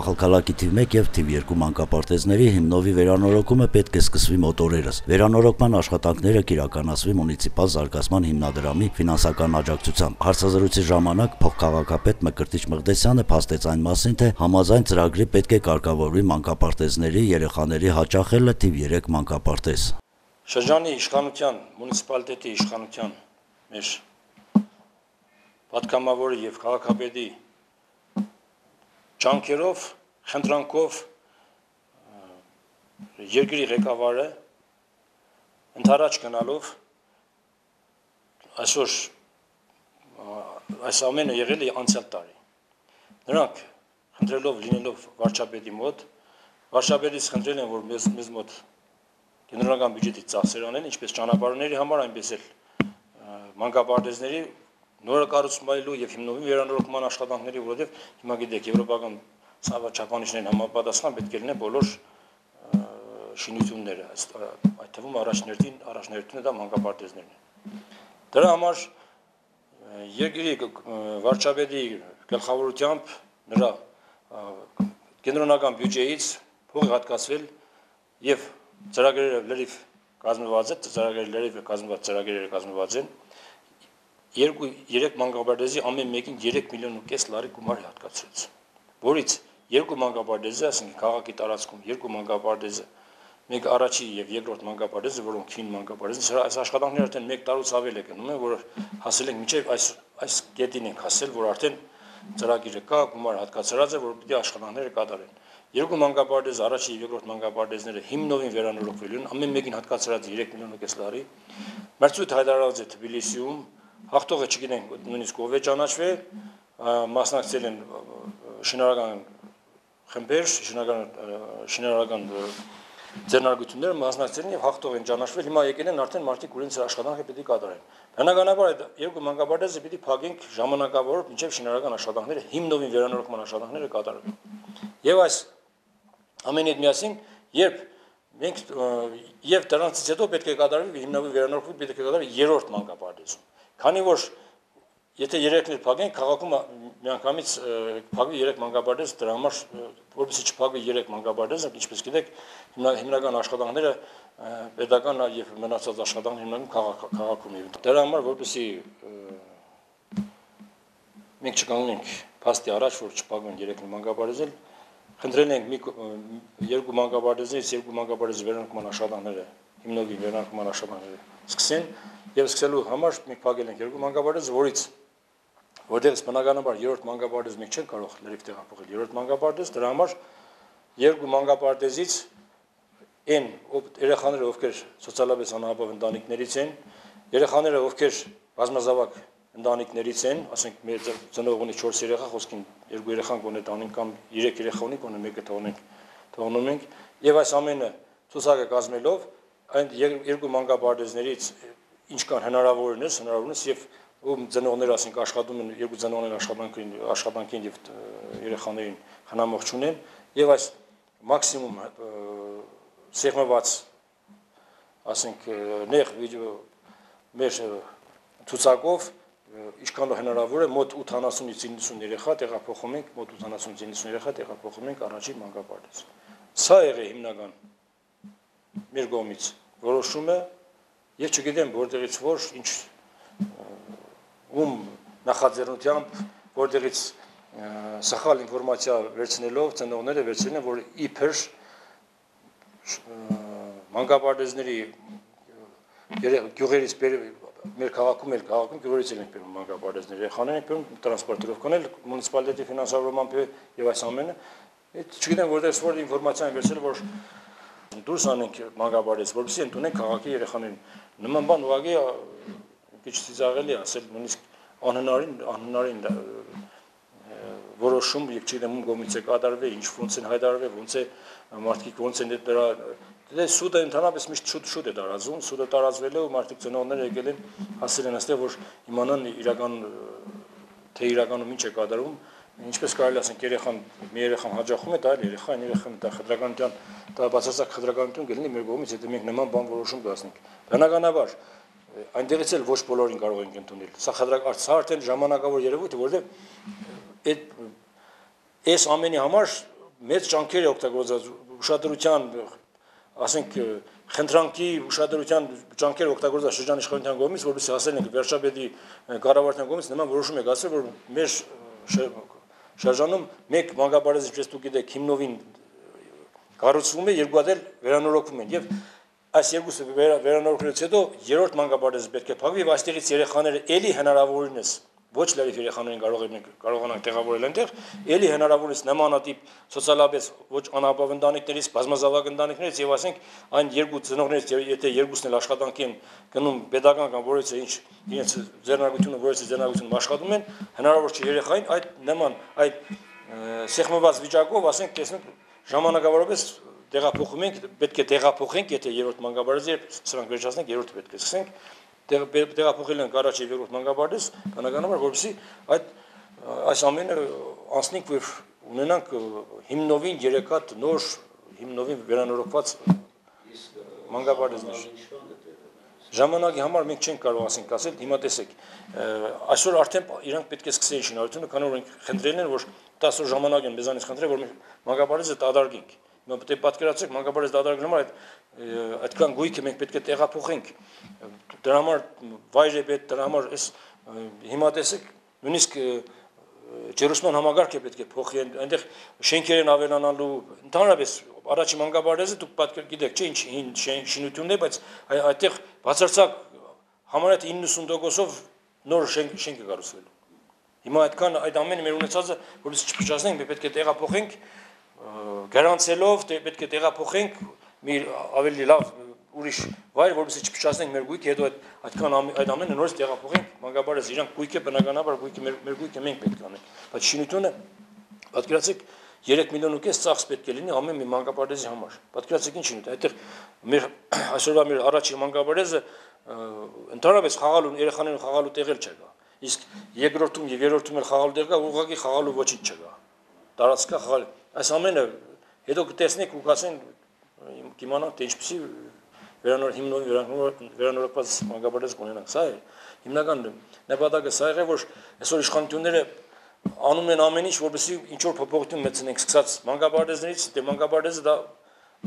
Ախալքալակի թիվ 1 եւ թիվ 2 մանկապարտեզների հիմնովի վերանորոգումը պետք է սկսվի մոտորերս։ Վերանորոգման աշխատանքները կիրականացվի մունիցիպալ զարգացման հիմնադրամի ֆինանսական աջակցությամբ։ Հարցազրույցի ժամանակ փոխքաղաքապետ Մկրտիչ Մղդեսյանը փաստեց այն մասին, թե համաձայն ծրագրի պետք է կարգավորվի մանկապարտեզների երեխաների հաճախելը թիվ 3 մանկապարտեզ։ Շրջանի իշխանության, մունիցիպալիտետի իշխանության մեր պատգամավորի եւ քաղաքապետի ջանքերով, խնդրանքով երկրի ղեկավարը ընթരാճ գնալով այսօր այս ամենը եղել է անցյալ տարի։ Նրանք խնդրելով լինելով վարչապետի մոտ, վարչապետից խնդրել են, որ մեզ մեզ մոտ գեներալական բյուջետի ծախսեր անեն, ինչպես ճանապարհների համար, այնպես էլ մանկապարտեզների նորակառուցմալու եւ հիմնովի վերանորոգման աշխատանքների, որովհետեւ հիմա գիտեք եվրոպական ցավաչափանիշներին համապատասխան պետք է լինեն բոլոր շինությունները, այդ թվում առաջներտին, առաջներտինը դա մանկապարտեզներն են։ Դրա համար երկրի վարչապետի գլխավորությամբ նրա կենտրոնական բյուջեից փող հատկացվել եւ ծրագրերը լրիվ կազմված է, ծրագրերը լրիվ կազմված ծրագրերը կազմված են 2-3 մանկաբարձի ամեն մեկին 3 միլիոն ու կես լարի գումար հատկացրեց, որից երկու մանկաբարձը, ասենք քաղաքի տարածքում երկու մանկաբարձը, մեկ առաջի եւ երկրորդ մանկաբարձը, որոնք քին մանկաբարձը, այս աշխատանքները արդեն 1 տարուց ավել է գնում են, որ հասել ենք միջև այս այս կետին ենք հասել, որ արդեն ծրագիրը կա, գումար հատկացրած է, որ պիտի աշխատանքները կատարեն։ Երկու մանկաբարձ առաջի եւ երկրորդ մանկաբարձները հիմնովին վերանորոգվելու են, ամեն մեկին հատկացրած 3 միլիոն ու կես լարի։ Մերցույթ հայտարարած է Թբիլիսիում, հաղթողը չգիտենք նույնիսկ ով է ճանաչվել, մասնակցել են շինարարական խմբեր, շինարարական շինարարական ձեռնարկությունները մասնակցել են եւ հաղթող են ճանաչվել։ Հիմա եկել են արդեն մարտի կուրինց աշխատանքը պետք է կատարեն։ Բնականաբար այդ երկու մանկաբարձը պիտի փակենք ժամանակավոր մինչև շինարարական աշխատանքները հիմնովին վերանորոգման աշխատանքները կատարվեն։ Եվ այս ամենի հետ միասին, երբ մենք եւ դրանից հետո պետք է կատարվի հիմնովին վերանորոգվի պետք է կատարվի երրորդ մանկաբարձում Քանի որ եթե երեքն էլ փակեն, քաղաքում միանգամից փակվի 3 մանկաբարձ դրա համար որովհետեւ չփակվի 3 մանկաբարձ, ինչպես գիտեք, հիմնական աշխատանքները pedagogan եւ մնացած աշխատանքները հիմնականում քաղաքում եւ դրա համար որովհետեւ մենք չկանգնենք փաստի առաջ, որ չփակվեն 3 մանկաբարձ, խնդրել ենք մի երկու մանկաբարձից երկու մանկաբարձ վերանքման աշխատանքները հիմնովի վերանքման աշխատանքները սկսեն եւ սկսելու համար մենք փակել ենք երկու մանկաբարձ, որից որտեղից բնականաբար երրորդ մանկաբարձ մենք չենք կարող լրիվ տեղափոխել երրորդ մանկաբարձ, դրա համար երկու մանկաբարձից այն երեխաները, ովքեր սոցիալապես անապահով ընտանիքներից են, երեխաները, ովքեր բազմազավակ ընտանիքներից են, ասենք մեր ծնող ունի 4 երեխա, խոսքին երկու երեխան կունի տանին կամ 3 երեխա ունի, կոնը մեկը թողնենք, թողնում ենք, եւ այս ամենը ցուցակը կազմելով այն երկու մանկաբարձներից ինչքան հնարավորինս, հնարավորինս եւ ում ծնողները ասենք աշխատում են երկու ծնողներ աշխատանքին աշխատանքին եւ երեխաներին խնամող չունեն եւ այս մաքսիմում սեղմված ասենք նեղ վիդեո մեր ցուցակով ինչքան հնարավոր է մոտ 80-ից 90 երեխա տեղափոխում ենք, մոտ 80-ից 90 երեխա տեղափոխում ենք առաջին մանկապարտեզ։ Սա եղե հիմնական մեր կողմից որոշումը Ես չգիտեմ որտեղից որ ինչ ում նախաձեռնությամբ որտեղից սխալ ինֆորմացիա վերցնելով ծնողները վերցրել են որ իբր մանկապարտեզների գյուղերից մեր քաղաքում էլ քաղաքում գյուղերից են բերում մանկապարտեզներ երեխաներ են բերում տրանսպորտերով կոնել մունիցիպալիտետի ֆինանսավորմամբ եւ այս ամենը չգիտեմ որտեղից որ ինֆորմացիան վերցրել որ դուրս անենք մանկաբարձ, որովհետեւ ընդունենք քաղաքի երեխաներին։ Նման բան ուղղակի քիչ ծիծաղելի ասել, նույնիսկ անհնարին անհնարին որոշում եւ չգիտեմ ում կողմից է կատարվել, ինչ ոնց են հայտարարվել, ոնց է մարդիկ ոնց են դրա դե սուդը ընդհանրապես միշտ շուտ շուտ է տարածում, սուդը տարածվել է ու մարդիկ ծնողները եկել են հասել են այստեղ որ իմանան իրական թե իրականում ինչ է կատարվում ինչպես կարելի ասենք երեխան մի երեխան հաջողում է դա էլ երեխա այն երեխան դա խտրականության դա բացասակ խտրականություն կլինի մեր կողմից եթե մենք նման բան որոշում կասենք բնականաբար այնտեղից էլ ոչ բոլորին կարող ենք ընդունել սա խտրական սա արդեն ժամանակավոր երևույթ է որովհետև այդ այս ամենի համար մեծ ջանքեր է օգտագործած ուշադրության ասենք խնդրանքի ուշադրության ջանքեր օգտագործած շրջան իշխանության կողմից, որովհետեւ ասել ենք վերջաբեդի կառավարության կողմից նման որոշում է գացել, որ մեր շրջանում մեկ մանկաբարձ ինչպես դուք գիտեք հիմնովին կառուցվում է, երկու հատ էլ վերանորոգվում են եւ այս երկուսը վերանորոգելուց հետո երրորդ մանկաբարձը պետք է փակվի եւ այստեղից երեխաները ելի հնարավորինս ոչ լրիվ երեխաներին կարող են կարողանանք տեղավորել այնտեղ, ելի հնարավորինս նմանատիպ սոցիալապես ոչ անապավ ընտանիքներից, բազմազավակ ընտանիքներից եւ ասենք այն երկու ծնողներից եթե երկուսն էլ աշխատանքի են գնում pedagogan կամ որից ինչ իրենց ձեռնարկությունը որից ձեռնարկությունը աշխատում են, հնարավոր չէ երեխային այդ նման այդ սեղմված վիճակով ասենք տեսնենք ժամանակավորապես տեղափոխում ենք, պետք է տեղափոխենք, եթե երրորդ մանկաբարձը սրանք վերջացնենք, երրորդը պետք է սկսենք տեղափոխել ենք առաջ եւ երրորդ մանկաբարձ, բնականաբար որպեսզի այդ այս ամենը անցնենք որ ունենանք հիմնովին 3 հատ նոր հիմնովին վերանորոգված մանկաբարձներ ժամանակի համար մենք չենք կարող ասենք ասել հիմա տեսեք այսօր արդեն իրանք պետք է սկսեին շինարարությունը քանի որ խնդրել են որ 10 օր ժամանակ են մեզանից խնդրել որ մանկաբարձը դադարգենք հիմա պետք է պատկերացրեք մանկաբարձ դադարգնու համար այդ այդքան գույքը մենք պետք է տեղափոխենք դրա համար վայր է պետք դրա համար այս հիմա տեսեք նույնիսկ ջերուսման համագարկ է պետք է փոխի այնտեղ շենքեր են ավելանալու ընդհանրապես առաջի մանկաբարձը դուք պատկեր գիտեք չէ ինչ շինությունն է բայց այդտեղ բացարձակ համարյա 90%-ով նոր շենք շենք է կառուցվելու հիմա այդքան այդ ամենը մեր ունեցածը որպես չփչացնենք մենք պետք է տեղափոխենք գարանցելով պետք է տեղափոխենք մի ավելի լավ ուրիշ վայր, որովհետեւ չփչացնենք մեր գույքը, հետո այդ այդքան այդ ամենը նորից տեղափոխենք, մանկաբարձ իրանք գույքը բնականաբար գույքը մեր մեր գույքը մենք պետք է անենք։ Բայց շինությունը պատկերացեք 3 միլիոն ու կես ծախս պետք է լինի ամեն մի մանկաբարձի համար։ Պատկերացեք ինչ շինություն։ Այդտեղ մեր այսօրվա մեր առաջի մանկաբարձը ընդհանրապես խաղալու երեխաներին խաղալու տեղել չկա։ Իսկ երկրորդում եւ երրորդում էլ խաղալու տեղ կա, ուղղակի խաղալու ոչինչ չկա։ Տարածքա խաղալ։ Այս ամենը հետո կտեսնեք ու կասեն կիմանանք թե ինչպեսի վերանոր հիմնով վերանորոգված մանկաբարձ կունենանք։ Սա է հիմնական նպատակը սա եղել, որ այսօր իշխանությունները անում են ամեն ինչ, որպեսզի ինչ որ փոփոխություն մտցնենք, սկսած մանկաբարձներից, դե մանկաբարձը դա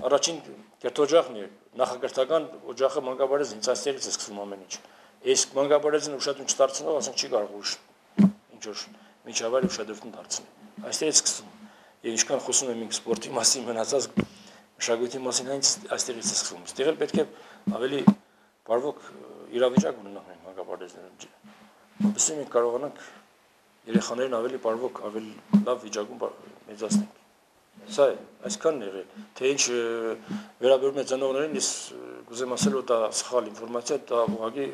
առաջին կերտօջախն է, նախակրթական օջախը մանկաբարձ ինձ այստեղից է սկսվում ամեն ինչ։ Այս մանկաբարձին ուշադրություն չդարձնող, ասենք չի կարող ուշ ինչ որ միջավայր ուշադրություն դարձնել։ Այստեղից սկսվում։ Եվ ինչքան խոսում եմ ինքս սպորտի մասին մնացած մշակույթի մասին հենց այստեղից է սկսվում։ Ստեղ էլ պետք է ավելի բարվոք իրավիճակ ունենանք մենք մանկապարտեզներում։ Որպեսզի մենք կարողանանք երեխաներին ավելի բարվոք, ավելի լավ վիճակում մեծացնենք։ Սա է, այսքանն եղել։ Թե ինչ վերաբերում է ծնողներին, ես կուզեմ ասել, որ դա սխալ ինֆորմացիա, դա ուղղակի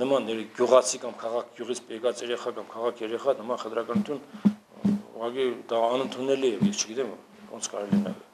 նման գյուղացի կամ քաղաք գյուղից եկած երեխա կամ քաղաք երեխա նման խտրականություն ուղղակի դա անընդունելի է, ես չգիտեմ ոնց կարելի է